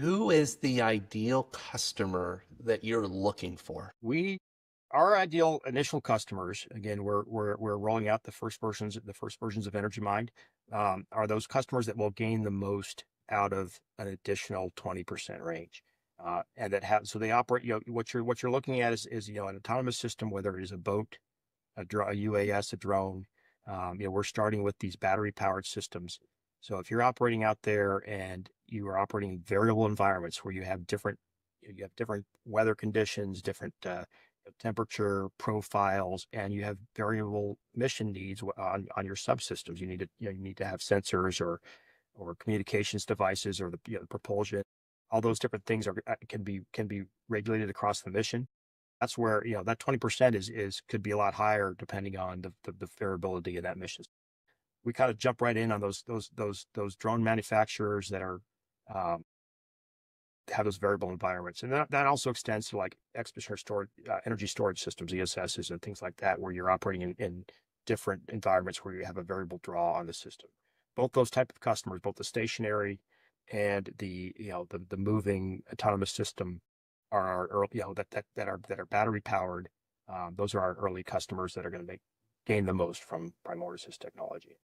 Who is the ideal customer that you're looking for? We our ideal initial customers, again, we're we're we're rolling out the first versions the first versions of Energy Mind, um, are those customers that will gain the most out of an additional 20% range. Uh, and that have so they operate, you know, what you're what you're looking at is is you know an autonomous system, whether it is a boat, a, dr- a UAS, a drone. Um, you know, we're starting with these battery powered systems. So if you're operating out there and you are operating in variable environments where you have different you have different weather conditions, different uh, temperature profiles, and you have variable mission needs on, on your subsystems. You need to you, know, you need to have sensors or or communications devices or the, you know, the propulsion. All those different things are uh, can be can be regulated across the mission. That's where you know that twenty percent is is could be a lot higher depending on the, the, the variability of that mission. We kind of jump right in on those those those those drone manufacturers that are um, have those variable environments. And that, that also extends to like expeditionary storage, uh, energy storage systems, ESSs, and things like that, where you're operating in, in different environments where you have a variable draw on the system. Both those type of customers, both the stationary and the you know the the moving autonomous system, are our early, you know that that that are that are battery powered. Um, those are our early customers that are going to make gain the most from Primoris technology.